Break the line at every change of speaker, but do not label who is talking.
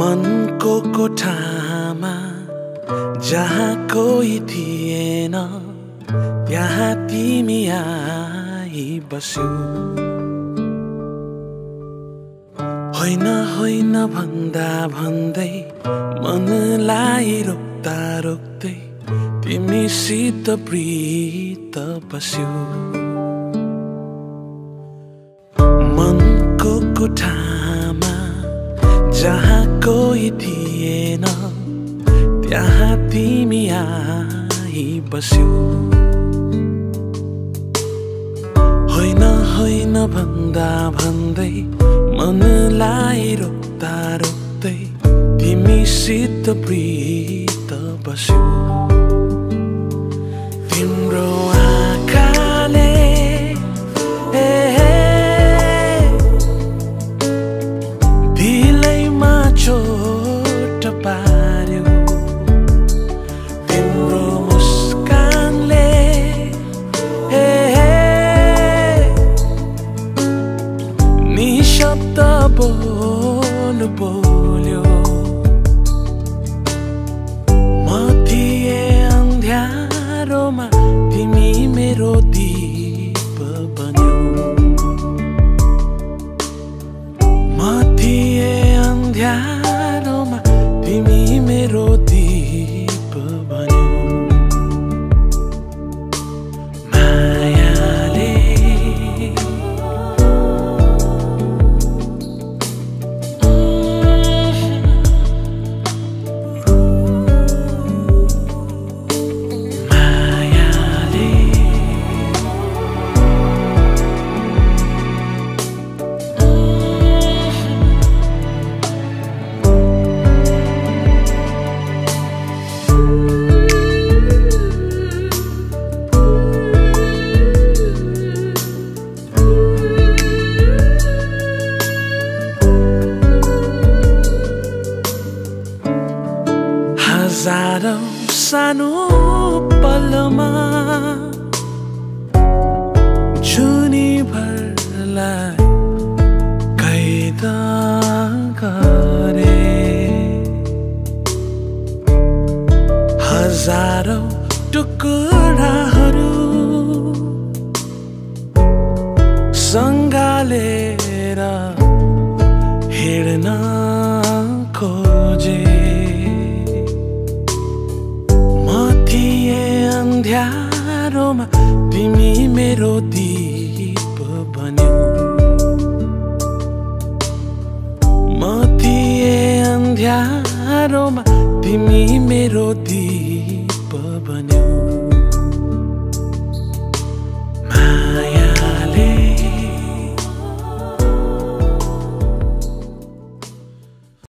मनको कोठामा जहाँ कोही थिएन त्यहाँ तिमी बस्यौ होइन होइन भन्दा भन्दै मनलाई रोक्दा रोक्दै तिमीसित प्रीत बस्यौ। मनको कोठामा जहाँ कोही थिएन त्यहाँ तिमी आई बस्यौ होइन होइन भन्दा भन्दै मनलाई रोक्दा रोक्दै तिमीसित प्रीत बस्यौ। तिम्रो απ' τα μπολμπόλια araw sa noo अन्ध्यारोमा तिमी मेरो दीप बन्यौ। म थिए अन्ध्यारोमा तिमी मेरो दीप बन्यौ।